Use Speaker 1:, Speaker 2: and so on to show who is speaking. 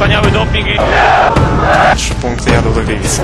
Speaker 1: wspaniały doping i...
Speaker 2: Trzy punkty jadą do Gliwic.